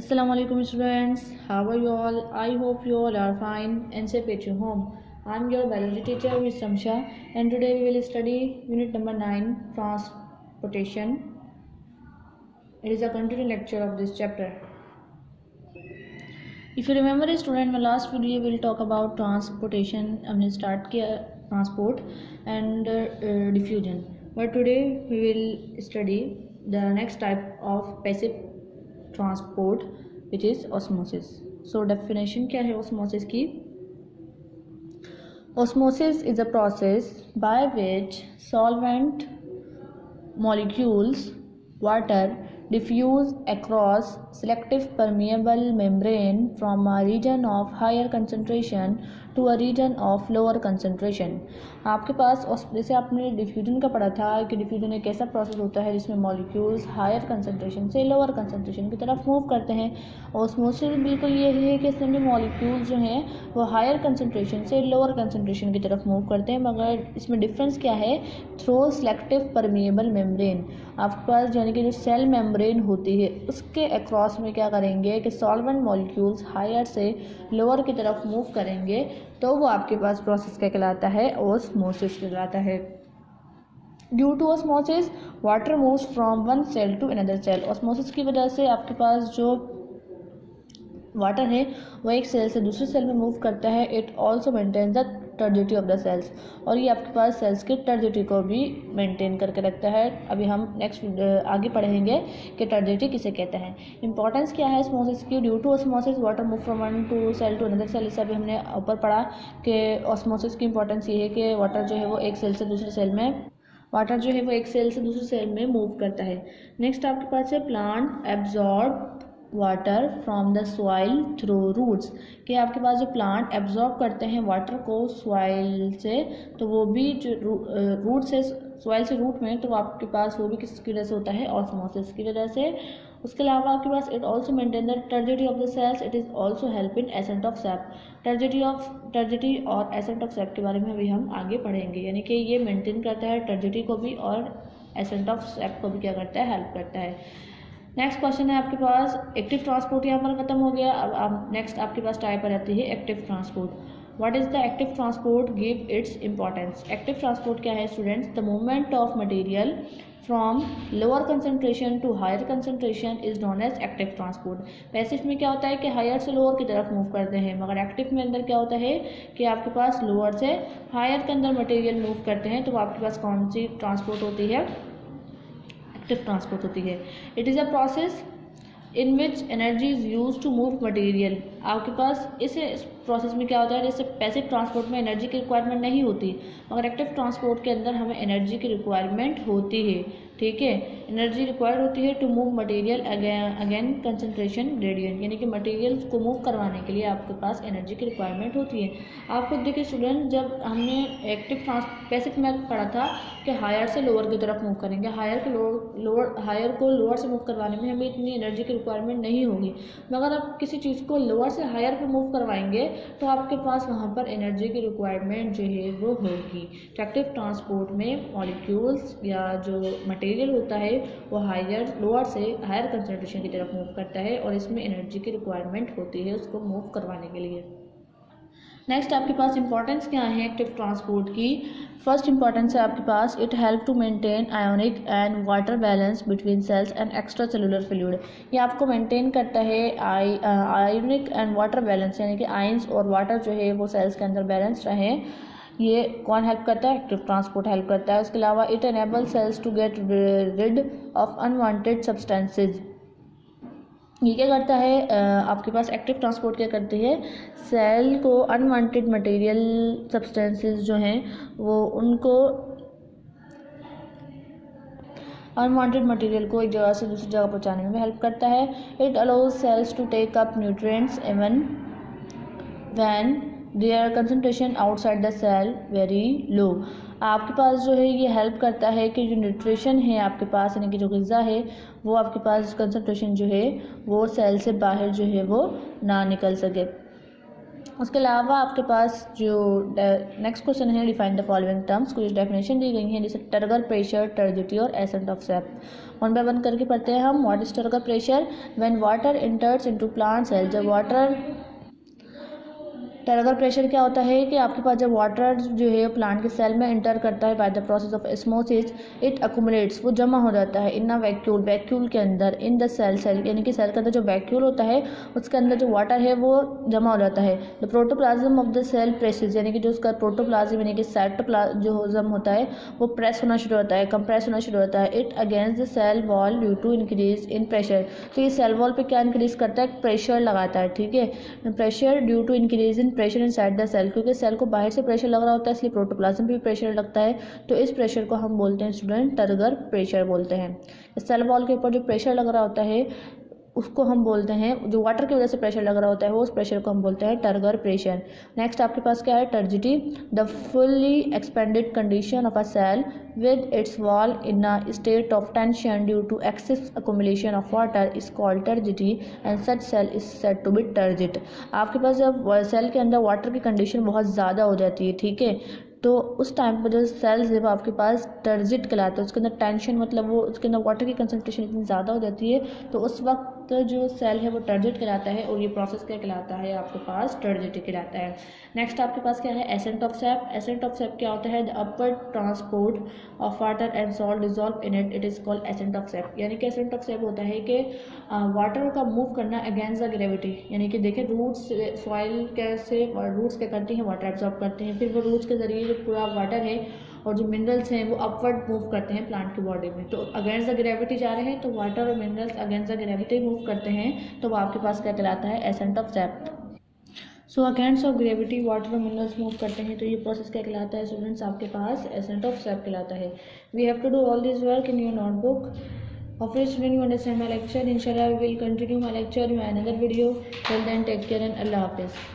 Assalamu alaikum students. How are you all? I hope you all are fine and safe at your home. I'm your biology teacher Miss Samsha and today we will study unit number 9 transportation. It is a continuing lecture of this chapter. If you remember student my last video we will talk about transportation हमने start किया transport and uh, diffusion. But today we will study the next type of passive transport which is osmosis so definition क्या है osmosis की? Osmosis is a process by which solvent molecules water diffuse across selective permeable membrane from a region of higher concentration to a region of lower concentration आपके पास जैसे आपने diffusion का पढ़ा था कि डिफ्यूजन एक ऐसा प्रोसेस होता है जिसमें मॉलिक्यूल्स हायर कंसनट्रेशन से लोअर कंसनट्रेशन की तरफ़ मूव करते हैं। ऑस्मोसिस बिल्कुल ये है कि इसमें मॉलिक्यूल्स जो हैं, वो हायर कंसनट्रेशन से लोअर कंसनट्रेशन की तरफ़ मूव करते हैं, मगर इसमें डिफरेंस क्या है? थ्रो सेलेक्टिव परमिएबल मेम्ब्रेन आपके पास यानी कि जो सेल मेम्ब्रेन होती है, उसके अक्रॉस में क्या करेंगे कि सॉल्वेंट मॉलिक्यूल्स हायर से लोअर की तरफ़ मूव करेंगे। तो वो आपके पास प्रोसेस क्या कहलाता है ओसमोसिस कहलाता है। Due to osmosis water move from one cell to another cell osmosis की वजह से आपके पास जो वाटर है, वह एक सेल से दूसरे सेल में मूव करता है। It also maintain the turgidity of the cells और ये आपके पास सेल्स की टर्जिटी को भी मेंटेन करके रखता है। अभी हम नेक्स्ट आगे पढ़ेंगे कि टर्जिटी किसे कहते हैं। इंपॉर्टेंस क्या है osmosis की? Due to osmosis water move from one to cell to another cell इसे अभी हमने ऊपर पढ़ा कि ऑस्मोसिस की इंपॉर्टेंस ये है कि वाटर जो है वो एक सेल से दूसरे सेल में वाटर जो है वो एक सेल से दूसरे सेल में मूव करता है। नेक्स्ट आपके पास है plant absorb water from the soil through roots कि आपके पास जो प्लांट एब्जॉर्ब करते हैं वाटर को सॉइल से तो वो भी जो रूट से सॉइल से रूट में तो आपके पास वो भी किसकी वजह से होता है? ऑस्मोसिस की वजह से। उसके अलावा आपके पास it also maintain the turgidity of the cells it is also help in ascent of sap turgidity of turgidity और एसेंट ऑफ़ सेप के बारे में भी हम आगे पढ़ेंगे। यानी कि ये मेंटेन करता है टर्जिटी को भी और एसेंट ऑफ़ सेप को भी क्या करता है? हेल्प करता है। नेक्स्ट क्वेश्चन है आपके पास एक्टिव ट्रांसपोर्ट यहाँ पर खत्म हो गया, अब आप नेक्स्ट आपके पास टाइप रहती है active transport what is the active transport give its importance active transport क्या है students the movement of material from lower concentration to higher concentration is known as active transport passive में क्या होता है कि हायर से लोअर की तरफ़ मूव करते हैं, मगर एक्टिव में अंदर क्या होता है कि आपके पास लोअर से हायर के अंदर मटेरियल मूव करते हैं तो आपके पास कौन सी ट्रांसपोर्ट होती है? एक्टिव ट्रांसपोर्ट होती है। It is a process in which energy is use to move material आपके पास इस प्रोसेस में क्या होता है? जैसे पैसिव ट्रांसपोर्ट में एनर्जी की रिक्वायरमेंट नहीं होती, मगर एक्टिव ट्रांसपोर्ट के अंदर हमें एनर्जी की रिक्वायरमेंट होती है, ठीक है? एनर्जी रिक्वायर्ड होती है to move material against concentration gradient यानी कि मटेरियल को मूव करवाने के लिए आपके पास एनर्जी की रिक्वायरमेंट होती है। आप खुद देखिए स्टूडेंट जब हमने एक्टिव ट्रांस पैसिव में पढ़ा था कि हायर से लोअर की तरफ़ मूव करेंगे हायर के लोअर हायर को लोअर से मूव करवाने में हमें इतनी एनर्जी की रिक्वायरमेंट नहीं होगी। मगर आप किसी चीज़ को लोअर से हायर पे मूव करवाएँगे तो आपके पास वहाँ पर एनर्जी की रिक्वायरमेंट जो है वो होगी। ट्रैक्टिव ट्रांसपोर्ट में मॉलिक्यूल्स या जो मटेरियल होता है, वो हायर लोअर से हायर कंसनट्रेशन की तरफ़ मूव करता है और इसमें एनर्जी की रिक्वायरमेंट होती है उसको मूव करवाने के लिए। नेक्स्ट आपके पास इंपॉर्टेंस क्या है एक्टिव ट्रांसपोर्ट की? फ़र्स्ट इंपॉर्टेंस है आपके पास it help to maintain ionic and water balance between cells and extracellular fluid ये आपको मेंटेन करता है आयोनिक एंड वाटर बैलेंस यानी कि आइंस और वाटर जो है वो सेल्स के अंदर बैलेंस रहे। ये कौन हेल्प करता है? एक्टिव ट्रांसपोर्ट हेल्प करता है। उसके अलावा it enable cells to get rid of unwanted substances ये क्या करता है आपके पास एक्टिव ट्रांसपोर्ट क्या करती है? सेल को अनवांटेड मटेरियल सब्सटेंसेस जो हैं, वो उनको अनवांटेड मटेरियल को एक जगह से दूसरी जगह पहुँचाने में हेल्प करता है। It allows cells to take up nutrients even when their concentration outside the cell very low आपके पास जो है ये हेल्प करता है कि जो न्यूट्रिशन है आपके पास, यानी कि जो गज़ा है, वो आपके पास कंसनट्रेशन जो है, वो सेल से बाहर जो है वो ना निकल सके। उसके अलावा आपके पास जो नेक्स्ट क्वेश्चन है डिफाइन द फॉलोइंग टर्म्स कुछ डेफिनेशन दी गई हैं, जैसे टर्गर प्रेशर टर्जिटी और ascent of sap one by one करके पढ़ते हैं हम what is turgor pressure when water enters into plant cell जब वाटर टर्गर प्रेशर क्या होता है कि आपके पास जब वाटर जो है प्लांट के सेल में इंटर करता है by the process of osmosis it accommodates वो जमा हो जाता है इन वैक्यूल वैक्यूल के अंदर इन द सेल सेल यानी कि सेल के अंदर जो वैक्यूल होता है, उसके अंदर जो वाटर है, वो जमा हो जाता है। The protoplasm of the cell presses यानी कि जो उसका प्रोटोप्लाज्म यानी कि सेटोप्लाज जो जम होता है, वो प्रेस होना शुरू होता है कंप्रेस होना शुरू होता है। It against the cell wall due to increase in pressure तो ये सेल वॉल पर क्या इंक्रीज करता है? प्रेशर लगाता है, ठीक है? Pressure due to increase in pressure inside the cell क्योंकि सेल को बाहर से प्रेशर लग रहा होता है, इसलिए प्रोटोप्लाज्म भी प्रेशर लगता है। तो इस प्रेशर को हम बोलते हैं स्टूडेंट टर्गर प्रेशर बोलते हैं। सेल वॉल के ऊपर जो प्रेशर लग रहा होता है उसको हम बोलते हैं, जो वाटर की वजह से प्रेशर लग रहा होता है, वो उस प्रेशर को हम बोलते हैं टर्गर प्रेशर नेक्स्ट आपके पास क्या है? Turgidity the fully expanded condition of a cell with its wall in a state of tension due to excess accumulation of water is called turgidity and such cell is said to be turgid आपके पास जब cell के अंदर water की condition बहुत ज़्यादा हो जाती है, ठीक है? तो उस टाइम पर जो सेल्स है वो आपके पास टर्जिट कहलाते हैं, उसके अंदर टेंशन मतलब वो, उसके अंदर वाटर की कंसनट्रेशन इतनी ज़्यादा हो जाती है तो उस वक्त जो सेल है वो टर्जिट कहलाता है और ये प्रोसेस क्या कहलाता है? आपके पास टर्जिट कहलाता है। नेक्स्ट आपके पास क्या है? Ascent of sap ascent of sap क्या होता है? The upper transport of water and salt dissolve in it it is called ascent of sap यानी कि एसेंट ऑफ़ सेप होता है कि वाटर का मूव करना अगेंस्ट द ग्रेविटी यानी कि देखें रूट्स सॉइल कैसे रूट्स क्या करती हैं? वाटर एब्जॉर्ब करते हैं। फिर वो रूट्स के ज़रिए जो पूरा वाटर है और जो मिनरल्स हैं वो अपवर्ड मूव करते हैं प्लांट की बॉडी में तो अगेंस्ट द ग्रेविटी जा रहे हैं तो वाटर और minerals against the gravity move करते हैं तो वो आपके पास क्या कहलाता है ascent of sap so against of gravity water और मिनरल्स मूव करते हैं तो ये प्रोसेस क्या कहलाता है स्टूडेंट्स आपके पास एसेंट ऑफ़ सेप कहलाता है we have to do all this work in your notebook Hopefully student you understand my lecture. Inshallah, we will continue my lecture in another video. Till then, take care and Allah Hafiz.